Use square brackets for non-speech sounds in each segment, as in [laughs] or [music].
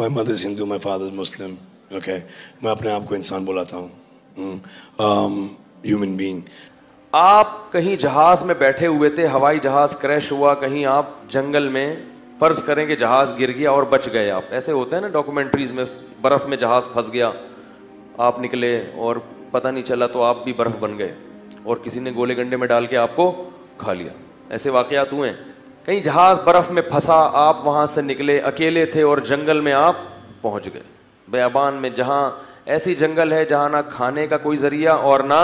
My mother is Hindu my father Muslim okay मैं अपने आप को इंसान बुलाता हूँ। ह्यूमन बींग आप कहीं जहाज़ में बैठे हुए थे, हवाई जहाज़ क्रैश हुआ, कहीं आप जंगल में फ़र्ज़ करें कि जहाज़ गिर गया और बच गए आप। ऐसे होते हैं ना डॉक्यूमेंट्रीज में, बर्फ़ में जहाज़ फंस गया, आप निकले और पता नहीं चला तो आप भी बर्फ़ बन गए और किसी ने गोले गंडे में डाल के आपको खा लिया। ऐसे वाकयात हुए कहीं जहाज़ बर्फ़ में फंसा, आप वहाँ से निकले, अकेले थे और जंगल में आप पहुँच गए। बयाबान में जहाँ ऐसी जंगल है जहाँ ना खाने का कोई ज़रिया और ना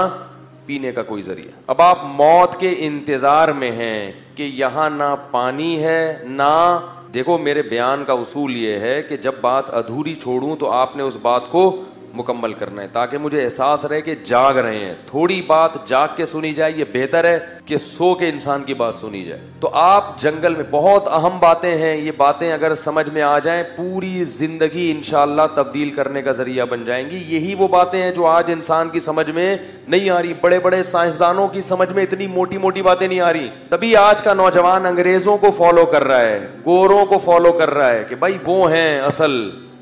पीने का कोई ज़रिया। अब आप मौत के इंतज़ार में हैं कि यहाँ ना पानी है, ना देखो मेरे बयान का उसूल ये है कि जब बात अधूरी छोड़ूं तो आपने उस बात को मुकम्मल करना है, ताकि मुझे एहसास रहे कि जाग रहे हैं। थोड़ी बात जाग के सुनी जाए, ये बेहतर है कि सो के इंसान की बात सुनी जाए। तो आप जंगल में बहुत अहम बातें हैं, ये बातें अगर समझ में आ जाएँ, पूरी ज़िंदगी इंशाला तब्दील करने का ज़रिया बन जाएँगी। यही वो बातें हैं जो आज इंसान की समझ में नहीं आ रही। बड़े बड़े साइंसदानों की समझ में इतनी मोटी मोटी बातें नहीं आ रही। तभी आज का नौजवान अंग्रेज़ों को फॉलो कर रहा है, गोरों को फॉलो कर रहा है कि भाई वो हैं असल,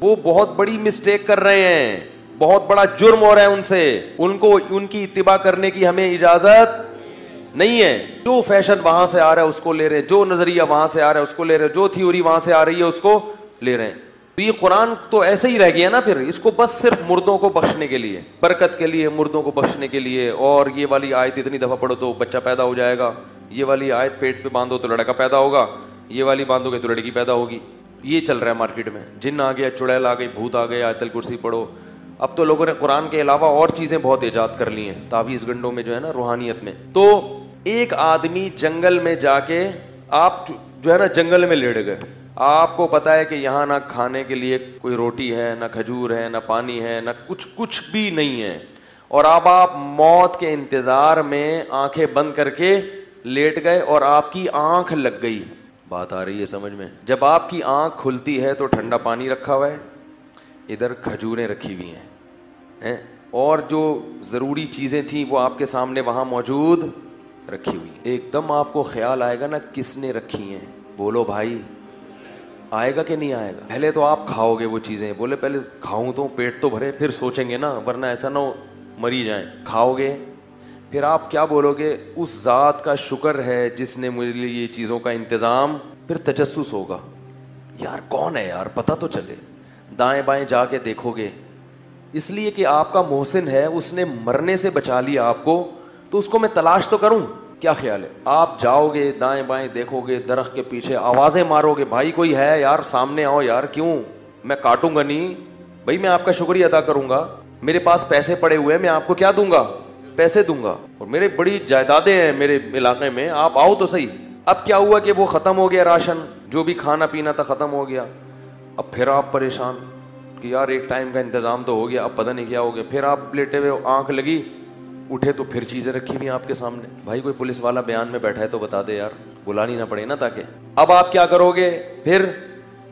वो बहुत बड़ी मिस्टेक कर रहे हैं। बहुत बड़ा जुर्म हो रहा है उनसे। उनको, उनकी इतबा करने की हमें इजाज़त नहीं है। जो फ़ैशन वहाँ से आ रहा है, उसको ले रहे हैं। जो नज़रिया वहाँ से आ रहा है, उसको ले रहे हैं। जो थ्योरी वहाँ से आ रही है, उसको ले रहे हैं। तो ये कुरान तो ऐसे ही रह गया ना फिर। इसको बस सिर्फ़ मुर्दों को बख्शने के लिए, बरकत के लिए, मुर्दों को बख्शने के लिए। और ये वाली आयत इतनी दफ़ा पढ़ो तो बच्चा पैदा हो जाएगा। ये वाली आयत पेट पे बांधो तो लड़का पैदा होगा। ये वाली बांधोगे तो लड़की पैदा होगी। ये चल रहा है मार्केट में। जिन आ गया, चुड़ैल आ गई, भूत आ गए आयतल कुर्सी पढ़ो। अब तो लोगों ने कुरान के अलावा और चीज़ें बहुत ईजाद कर ली हैं, तावीज़ गंडों में जो है ना, रूहानियत में। तो एक आदमी जंगल में जाके आप जो है ना, जंगल में लेट गए। आपको पता है कि यहाँ ना खाने के लिए कोई रोटी है, ना खजूर है, ना पानी है, ना कुछ कुछ भी नहीं है। और अब आप मौत के इंतज़ार में आँखें बंद करके लेट गए और आपकी आँख लग गई। बात आ रही है समझ में। जब आपकी आँख खुलती है तो ठंडा पानी रखा हुआ है। इधर खजूरें रखी हुई हैं। हैं, और जो ज़रूरी चीज़ें थी वो आपके सामने वहाँ मौजूद रखी हुई एकदम आपको ख्याल आएगा ना, किसने रखी हैं? बोलो भाई। आएगा कि नहीं आएगा? पहले तो आप खाओगे वो चीज़ें। बोले, पहले खाऊं तो पेट तो भरे, फिर सोचेंगे ना, वरना ऐसा ना मरी जाए। खाओगे? फिर आप क्या बोलोगे? उस ज़ात का शुक्र है जिसने मुझे लिए ये चीज़ों का इंतज़ाम। फिर तजस्स होगा। यार कौन है यार? पता तो चले। दाएँ बाएँ जाके देखोगे। इसलिए कि आपका मोहसिन है, उसने मरने से बचा लिया आपको तो उसको मैं तलाश तो करूँ? क्या ख्याल है? आप जाओगे, दाएँ बाएँ देखोगे, दरख्त के पीछे आवाज़ें मारोगे, भाई कोई है यार, सामने आओ यार, क्यों? मैं काटूँगा नहीं। भाई, मैं आपका शुक्रिया अदा करूँगा। मेरे पास पैसे पड़े हुए हैं, मैं आपको क्या दूँगा? पैसे दूँगा। और मेरे बड़ी जायदादें हैं मेरे इलाके में, आप आओ तो सही। अब क्या हुआ कि वो ख़त्म हो गया राशन? जो भी खाना पीना था ख़त्म हो गया। अब फिर आप परेशान। कि यार एक टाइम का इंतज़ाम तो हो गया, अब पता नहीं क्या हो गया। फिर आप लेटे हुए आँख लगी, उठे तो फिर चीज़ें रखी हुई आपके सामने। भाई कोई पुलिस वाला बयान में बैठा है तो बता दे यार, बुलानी ना पड़े ना ताकि। अब आप क्या करोगे? फिर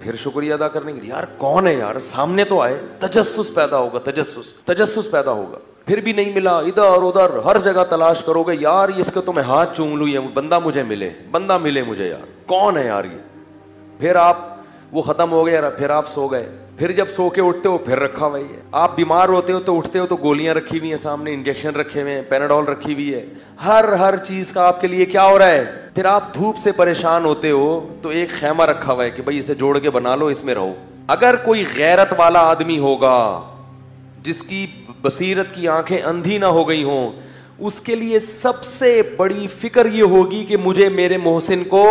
फिर शुक्रिया अदा करने के लिए, यार कौन है यार? सामने तो आए तजस्स पैदा होगा तजस्स तजस्स पैदा होगा। फिर भी नहीं मिला, इधर उधर, हर जगह तलाश करोगे, यार इसके तो मैं हाथ चूम लू, ये बंदा मुझे मिले, बंदा मिले मुझे यार, कौन है यार ये? फिर आप, वो ख़त्म हो गया, फिर आप सो गए। फिर जब सो के उठते हो, फिर रखा हुआ है आप बीमार होते हो तो उठते हो तो गोलियाँ रखी हुई हैं सामने, इंजेक्शन रखे हुए हैं पेनाडोल रखी हुई है। हर हर चीज़ का आपके लिए क्या हो रहा है? फिर आप धूप से परेशान होते हो तो एक खेमा रखा हुआ है कि भाई इसे जोड़ के बना लो, इसमें रहो। अगर कोई गैरत वाला आदमी होगा, जिसकी बसीरत की आँखें अंधी ना हो गई हों, उसके लिए सबसे बड़ी फ़िक्र ये होगी कि मुझे मेरे मोहसिन को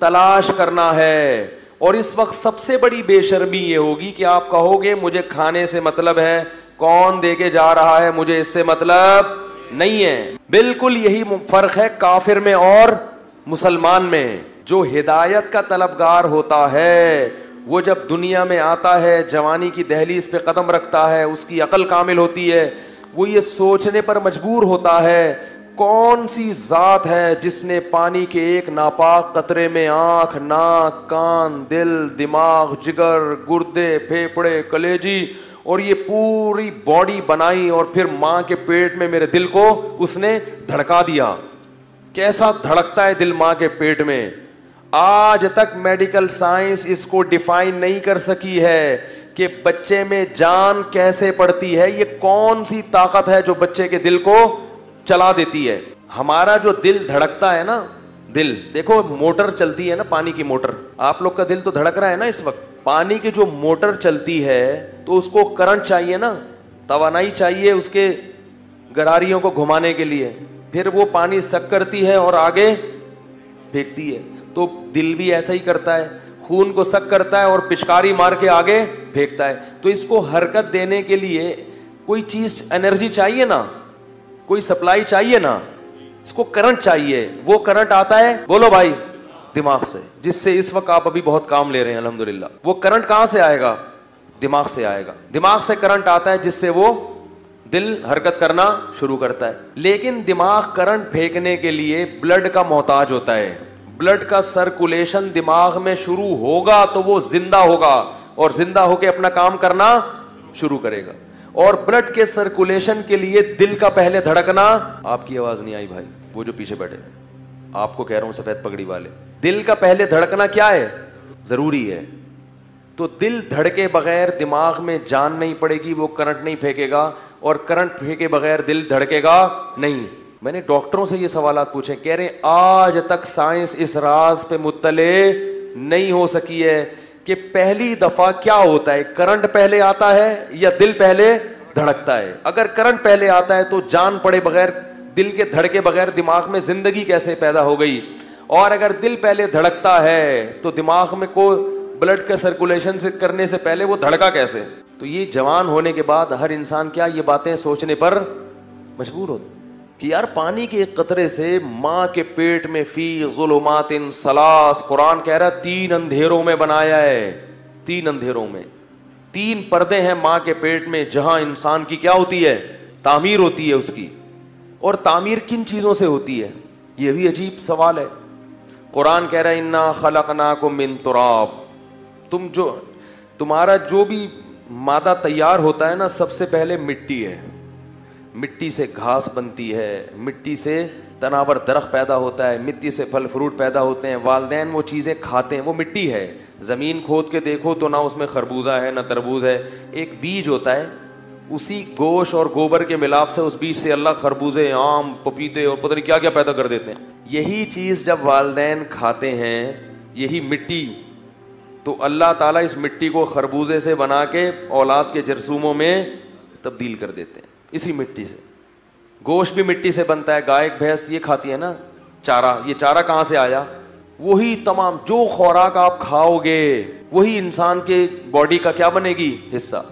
तलाश करना है। और इस वक्त सबसे बड़ी बेशर्मी ये होगी कि आप कहोगे, मुझे खाने से मतलब है, कौन दे के जा रहा है, मुझे इससे मतलब नहीं है। बिल्कुल यही फ़र्क है काफिर में और मुसलमान में। जो हिदायत का तलबगार होता है, वो जब दुनिया में आता है, जवानी की दहलीज पे कदम रखता है, उसकी अकल कामिल होती है, वो ये सोचने पर मजबूर होता है कौन सी जात है जिसने पानी के एक नापाक कतरे में आँख, नाक, कान, दिल, दिमाग, जिगर, गुर्दे, फेफड़े, कलेजी और ये पूरी बॉडी बनाई और फिर माँ के पेट में मेरे दिल को उसने धड़का दिया। कैसा धड़कता है दिल माँ के पेट में? आज तक मेडिकल साइंस इसको डिफाइन नहीं कर सकी है कि बच्चे में जान कैसे पड़ती है। ये कौन सी ताकत है जो बच्चे के दिल को चला देती है। हमारा जो दिल धड़कता है ना, दिल, देखो मोटर चलती है ना, पानी की मोटर। आप लोग का दिल तो धड़क रहा है ना इस वक्त। पानी की जो मोटर चलती है तो उसको करंट चाहिए ना, तवानाई चाहिए उसके गरारियों को घुमाने के लिए। फिर वो पानी सक करती है और आगे फेंकती है। तो दिल भी ऐसा ही करता है। खून को सक करता है और पिचकारी मार के आगे फेंकता है। तो इसको हरकत देने के लिए कोई चीज़, एनर्जी चाहिए ना कोई सप्लाई चाहिए ना, इसको करंट चाहिए, वो करंट आता है, बोलो भाई, दिमाग से, जिससे इस वक्त आप अभी बहुत काम ले रहे हैं, अल्हम्दुलिल्लाह। वो करंट कहाँ से आएगा? दिमाग से आएगा। दिमाग से करंट आता है, जिससे वो दिल हरकत करना शुरू करता है। लेकिन दिमाग करंट फेंकने के लिए ब्लड का मोहताज होता है। ब्लड का सर्कुलेशन दिमाग में शुरू होगा तो वो ज़िंदा होगा, और ज़िंदा होकर अपना काम करना शुरू करेगा। और ब्लड के सर्कुलेशन के लिए दिल का पहले धड़कना, आपकी आवाज़ नहीं आई भाई, वो जो पीछे बैठे आपको कह रहा हूँ, सफ़ेद पगड़ी वाले। दिल का पहले धड़कना क्या है? ज़रूरी है। तो दिल धड़के बगैर दिमाग में जान नहीं पड़ेगी, वो करंट नहीं फेंकेगा, और करंट फेंके बगैर दिल धड़केगा नहीं। मैंने डॉक्टरों से ये सवाल पूछे, कह रहे आज तक साइंस इस राज पे मुतले नहीं हो सकी है। कि पहली दफ़ा क्या होता है? करंट पहले आता है या दिल पहले धड़कता है? अगर करंट पहले आता है तो जान पड़े बगैर, दिल के धड़के बगैर दिमाग में ज़िंदगी कैसे पैदा हो गई? और अगर दिल पहले धड़कता है तो दिमाग में को ब्लड का सर्कुलेशन से करने से पहले वो धड़का कैसे? तो ये जवान होने के बाद हर इंसान क्या ये बातें सोचने पर मजबूर होता कि यार पानी के एक कतरे से माँ के पेट में फ़ी जुलुमात इन सलास कुरान कह रहा तीन अंधेरों में बनाया है। तीन अंधेरों में। तीन पर्दे हैं माँ के पेट में जहाँ इंसान की क्या होती है? तामीर होती है उसकी। और तामीर किन चीज़ों से होती है? यह भी अजीब सवाल है। कुरान कह रहा है, इन्ना खलकना को मिन तुराब। तुम जो, तुम्हारा जो भी मादा तैयार होता है ना, सबसे पहले मिट्टी है। मिट्टी से घास बनती है, मिट्टी से तनावर दरख्त पैदा होता है, मिट्टी से फल फ्रूट पैदा होते हैं, वालदेन वो चीज़ें खाते हैं, वो मिट्टी है। ज़मीन खोद के देखो तो ना उसमें खरबूजा है, ना तरबूज है। एक बीज होता है, उसी गोश और गोबर के मिलाप से उस बीज से अल्लाह खरबूजे, आम, पपीते और पता नहीं क्या क्या पैदा कर देते हैं। यही चीज़ जब वालदेन खाते हैं, यही मिट्टी तो अल्लाह ताला इस मिट्टी को खरबूजे से बना के औलाद के जरसूमों में तब्दील कर देते हैं। इसी मिट्टी से। गोश्त भी मिट्टी से बनता है, गाय, भैंस, ये खाती है ना? चारा, ये चारा कहाँ से आया? वही तमाम, जो खुराक आप खाओगे, वही इंसान के बॉडी का क्या बनेगी? हिस्सा।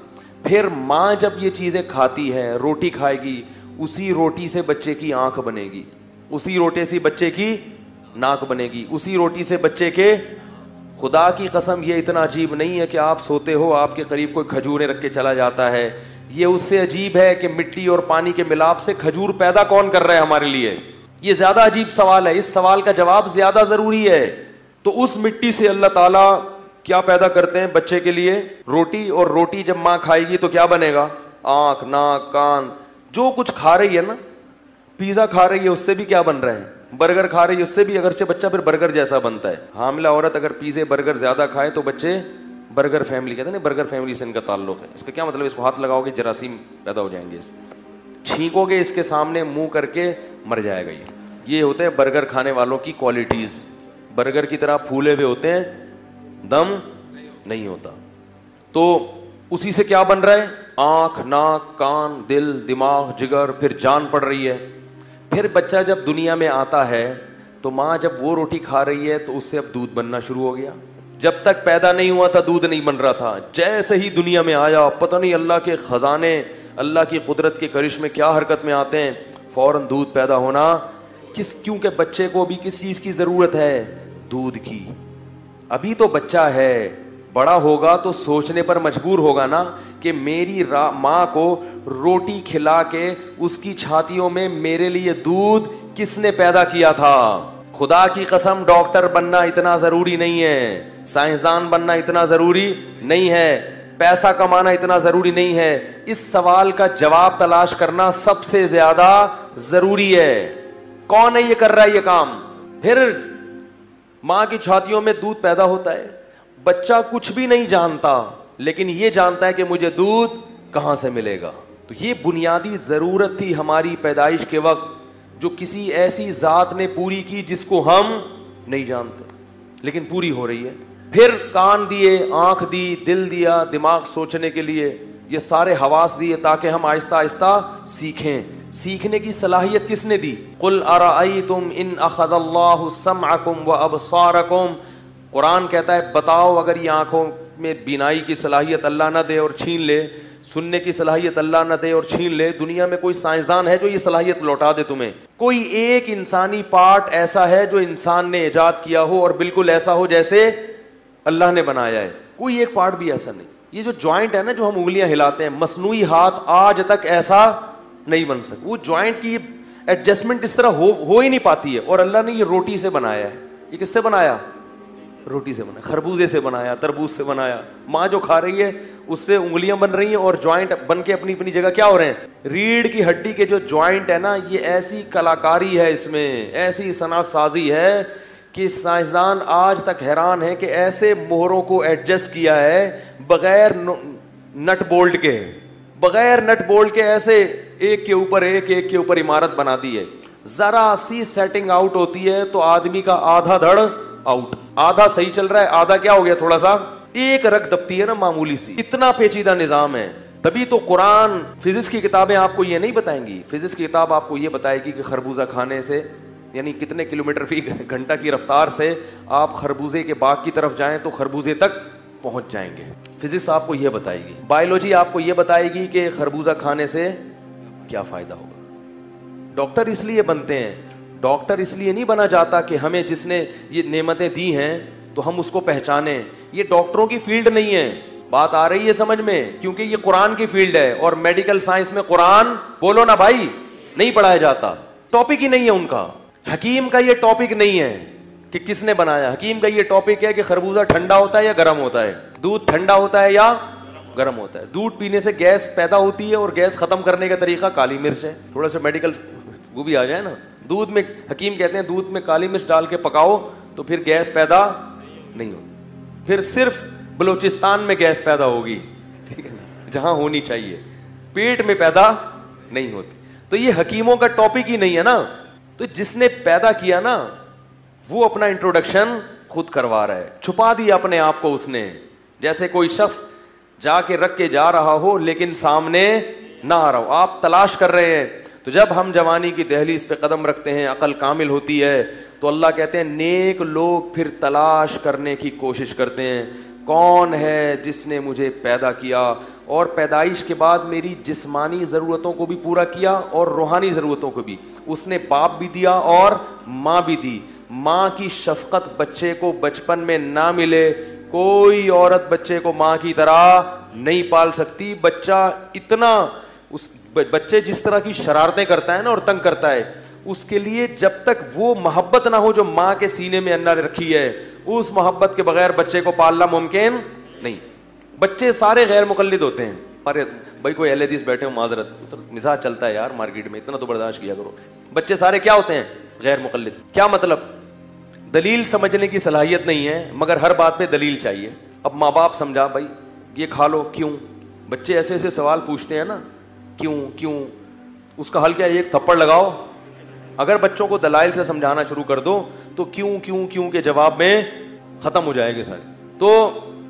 फिर माँ जब ये चीज़ें खाती है, रोटी खाएगी, उसी रोटी से बच्चे की आँख बनेगी। उसी रोटी से बच्चे की नाक बनेगी। उसी रोटी से बच्चे के खुदा की कसम, ये इतना अजीब नहीं है कि आप सोते हो, आपके करीब कोई खजूरें रख के चला जाता है ये उससे अजीब है कि मिट्टी और पानी के मिलाप से खजूर पैदा कौन कर रहा है हमारे लिए? ये ज़्यादा अजीब सवाल है। इस सवाल का जवाब ज़्यादा ज़रूरी है। तो उस मिट्टी से अल्लाह ताला क्या पैदा करते हैं बच्चे के लिए? रोटी, और रोटी जब माँ खाएगी तो क्या बनेगा? आँख, नाक, कान, जो कुछ खा रही है ना, पिज्जा खा रही है, उससे भी क्या बन रहा है? बर्गर खा रही है, उससे भी अगरचे बच्चा फिर बर्गर जैसा बनता है। हामिला औरत अगर पिज्जे, बर्गर ज़्यादा खाए तो बच्चे बर्गर फैमिली, कहते हैं ना, बर्गर फैमिली से इनका ताल्लुक है। इसका क्या मतलब इसको हाथ लगाओगे, जरासीम पैदा हो जाएँगे इस छींकोगे इसके सामने, मुँह करके मर जाएगा ये। ये होते हैं बर्गर खाने वालों की क्वालिटीज़ बर्गर की तरह फूले हुए होते हैं, दम नहीं होता। तो उसी से क्या बन रहा है? आँख, नाक, कान, दिल, दिमाग, जिगर, फिर जान पड़ रही है। फिर बच्चा जब दुनिया में आता है तो माँ जब वो रोटी खा रही है तो उससे अब दूध बनना शुरू हो गया। जब तक पैदा नहीं हुआ था, दूध नहीं बन रहा था। जैसे ही दुनिया में आया, पता नहीं अल्लाह के ख़जाने, अल्लाह की कुदरत के में क्या हरकत में आते हैं, फ़ौरन दूध पैदा होना। किस क्योंकि बच्चे को अभी किस चीज़ की ज़रूरत है? दूध की। अभी तो बच्चा है, बड़ा होगा तो सोचने पर मजबूर होगा ना कि मेरी माँ को रोटी खिला के उसकी छातियों में मेरे लिए दूध किसने पैदा किया था? खुदा की कसम, डॉक्टर बनना इतना ज़रूरी नहीं है। साइंसदान बनना इतना ज़रूरी नहीं है। पैसा कमाना इतना ज़रूरी नहीं है। इस सवाल का जवाब तलाश करना सबसे ज़्यादा ज़रूरी है। कौन है ये कर रहा है ये काम? फिर माँ की छातियों में दूध पैदा होता है। बच्चा कुछ भी नहीं जानता, लेकिन ये जानता है कि मुझे दूध कहाँ से मिलेगा। तो ये बुनियादी ज़रूरत थी हमारी पैदाइश के वक्त। जो किसी ऐसी जात ने पूरी की जिसको हम नहीं जानते, लेकिन पूरी हो रही है। फिर कान दिए, आँख दी, दिल दिया, दिमाग सोचने के लिए ये सारे हवास दिए ताकि हम आहिस्ता आहिस्ता सीखें। सीखने की सलाहियत किसने दी? कुल अराई तुम इन अखदल्लासमकुम व अबसारकुम। कुरान कहता है, बताओ अगर ये आँखों में बिनाई की सलाहियत अल्लाह ना दे और छीन ले सुनने की सलाहियत अल्लाह ना दे और छीन ले। दुनिया में कोई साइंसदान है जो ये सलाहियत लौटा दे तुम्हें। कोई एक इंसानी पार्ट ऐसा है जो इंसान ने ईजाद किया हो और बिल्कुल ऐसा हो जैसे अल्लाह ने बनाया है। कोई एक पार्ट भी ऐसा नहीं। ये जो ज्वाइंट है ना, जो हम उंगलियाँ हिलाते हैं मसनू हाथ आज तक ऐसा नहीं बन सकता वो ज्वाइंट की एडजस्टमेंट इस तरह हो हो ही नहीं पाती है। और अल्लाह ने ये रोटी से बनाया है। ये किससे बनाया? रोटी से बनाया, खरबूजे से बनाया, तरबूज से बनाया। माँ जो खा रही है, उससे उंगलियाँ बन रही हैं और ज्वाइंट बन के अपनी अपनी जगह क्या हो रहे हैं? रीढ़ की हड्डी के जो ज्वाइंट है ना, ये ऐसी कलाकारी है इसमें, ऐसी सना साजी है कि साइंसदान आज तक हैरान है कि ऐसे मोहरों को एडजस्ट किया है बगैर नट बोल्ट के, बगैर नट बोल्ट के ऐसे एक के ऊपर, एक एक के ऊपर इमारत बना दी है। जरा सी सेटिंग आउट होती है तो आदमी का आधा धड़ आउट आधा सही चल रहा है, आधा क्या हो गया थोड़ा सा? एक रख दबती है ना मामूली सी। इतना पेचीदा निज़ाम है। तभी तो कुरान, फिजिक्स की किताबें आपको ये नहीं बताएँगी। फिजिक्स की किताब आपको ये बताएगी कि खरबूजा खाने से, यानी कितने किलोमीटर फ़ी [laughs] घंटा की रफ्तार से आप खरबूजे के बाग की तरफ़ जाएँ तो खरबूजे तक पहुँच जाएँगे। फिजिक्स आपको यह बताएगी। बायोलॉजी आपको यह बताएगी कि खरबूजा खाने से क्या फ़ायदा होगा। डॉक्टर इसलिए बनते हैं डॉक्टर इसलिए नहीं बना जाता कि हमें जिसने ये नेमतें दी हैं तो हम उसको पहचाने। ये डॉक्टरों की फ़ील्ड नहीं है। बात आ रही है समझ में, क्योंकि ये कुरान की फ़ील्ड है और मेडिकल साइंस में कुरान, बोलो ना भाई, नहीं पढ़ाया जाता। टॉपिक ही नहीं है उनका। हकीम का ये टॉपिक नहीं है कि किसने बनाया। हकीम का ये टॉपिक है कि खरबूजा ठंडा होता है या गर्म होता है? दूध ठंडा होता है या गर्म होता है? दूध पीने से गैस पैदा होती है और गैस खत्म करने का तरीका काली मिर्च है। थोड़ा सा मेडिकल, वो भी आ जाए ना। दूध में, हकीम कहते हैं, दूध में काली मिर्च डाल के पकाओ तो फिर गैस पैदा नहीं होती। फिर सिर्फ़ बलूचिस्तान में गैस पैदा होगी, ठीक है, जहाँ होनी चाहिए। पेट में पैदा नहीं होती। तो ये हकीमों का टॉपिक ही नहीं है ना। तो जिसने पैदा किया ना, वो अपना इंट्रोडक्शन खुद करवा रहा है। छुपा दिया अपने आप को उसने। जैसे कोई शख्स जाके रख के जा रहा हो, लेकिन सामने ना आ रहा हो। आप तलाश कर रहे हैं तो जब हम जवानी की दहली इस पे कदम रखते हैं, अकल कामिल होती है तो अल्लाह कहते हैं, नेक लोग फिर तलाश करने की कोशिश करते हैं। कौन है जिसने मुझे पैदा किया? और पैदाइश के बाद मेरी जिस्मानी ज़रूरतों को भी पूरा किया और रूहानी ज़रूरतों को भी। उसने बाप भी दिया और माँ भी दी। माँ की शफकत बच्चे को बचपन में ना मिले। कोई औरत बच्चे को माँ की तरह नहीं पाल सकती। बच्चा इतना उस बच्चे जिस तरह की शरारतें करता है ना और तंग करता है, उसके लिए जब तक वो मोहब्बत ना हो जो माँ के सीने में अन्ना रखी है, उस मोहब्बत के बगैर बच्चे को पालना मुमकिन नहीं। बच्चे सारे गैर मुकलद होते हैं। अरे भाई कोई एल बैठे हो, माजरत तो मिजाज चलता है यार मार्केट में, इतना तो बर्दाश्त किया करो। बच्चे सारे क्या होते हैं? गैर मुकलद क्या मतलब? दलील समझने की सलाहियत नहीं है, मगर हर बात पे दलील चाहिए। अब माँ बाप समझा, भाई, ये खा लो, क्यों? बच्चे ऐसे ऐसे सवाल पूछते हैं ना क्यों क्यों? उसका हल क्या एक थप्पड़ लगाओ। अगर बच्चों को दलाइल से समझाना शुरू कर दो तो क्यों क्यों क्यों के जवाब में खत्म हो जाएँगे सारे। तो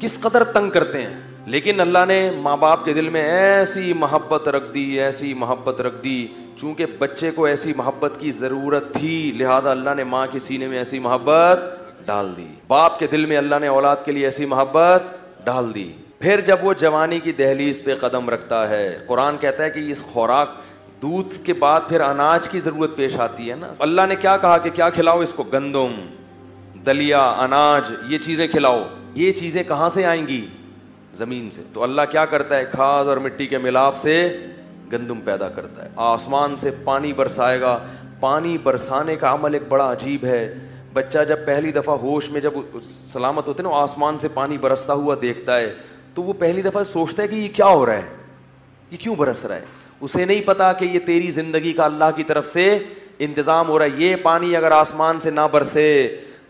किस कदर तंग करते हैं? लेकिन अल्लाह ने माँ बाप के दिल में ऐसी मोहब्बत रख दी, ऐसी मोहब्बत रख दी। चूँकि बच्चे को ऐसी मोहब्बत की ज़रूरत थी, लिहाजा अल्लाह ने माँ के सीने में ऐसी मोहब्बत डाल दी। बाप के दिल में अल्लाह ने औलाद के लिए ऐसी मोहब्बत डाल दी। फिर जब वो जवानी की दहलीज पे कदम रखता है, कुरान कहता है कि इस खुराक दूध के बाद फिर अनाज की ज़रूरत पेश आती है ना। अल्लाह ने क्या कहा कि क्या खिलाओ इसको? गंदम, दलिया, अनाज, ये चीज़ें खिलाओ। ये चीज़ें कहाँ से आएँगी? ज़मीन से। तो अल्लाह क्या करता है? खाद और मिट्टी के मिलाप से गंदम पैदा करता है। आसमान से पानी बरसाएगा। पानी बरसाने का अमल एक बड़ा अजीब है। बच्चा जब पहली दफ़ा होश में जब सलामत होते ना आसमान से पानी बरसता हुआ देखता है। तो वो पहली दफ़ा सोचता है कि ये क्या हो रहा है? ये क्यों बरस रहा है? उसे नहीं पता कि ये तेरी ज़िंदगी का अल्लाह की तरफ़ से इंतज़ाम हो रहा है। ये पानी अगर आसमान से ना बरसे,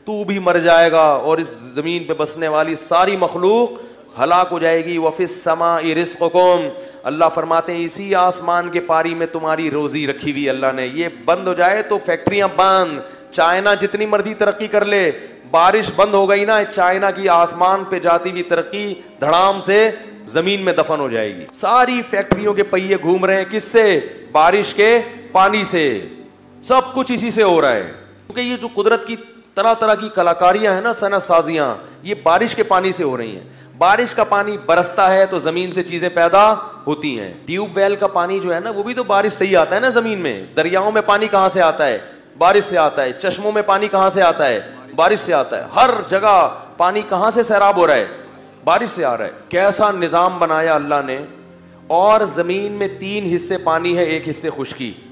तू भी मर जाएगा और इस ज़मीन पे बसने वाली सारी मखलूक हलाक हो जाएगी। वफिस समा रिस्कुम अल्लाह फरमाते हैं, इसी आसमान के पारी में तुम्हारी रोजी रखी हुई अल्लाह ने। ये बंद हो जाए तो फैक्ट्रियाँ बंद। चाइना जितनी मर्ज़ी तरक्की कर ले बारिश बंद हो गई ना, चाइना की आसमान पे जाती हुई तरक्की धड़ाम से ज़मीन में दफन हो जाएगी। सारी फैक्ट्रियों के पहिए घूम रहे हैं। किससे? बारिश के पानी से। सब कुछ इसी से हो रहा है। क्योंकि ये जो कुदरत की तरह तरह की कलाकारियाँ हैं ना सना साजियाँ ये बारिश के पानी से हो रही हैं। बारिश का पानी बरसता है तो ज़मीन से चीज़ें पैदा होती हैं। ट्यूबवेल का पानी जो है ना, वो भी तो बारिश से ही आता है ना ज़मीन में। दरियाओं में पानी कहाँ से आता है? बारिश से आता है। चश्मों में पानी कहाँ से आता है? बारिश से आता है। हर जगह पानी कहाँ से सैराब हो रहा है? बारिश से आ रहा है। कैसा निज़ाम बनाया अल्लाह ने? और ज़मीन में तीन हिस्से पानी है, एक हिस्से खुशकी।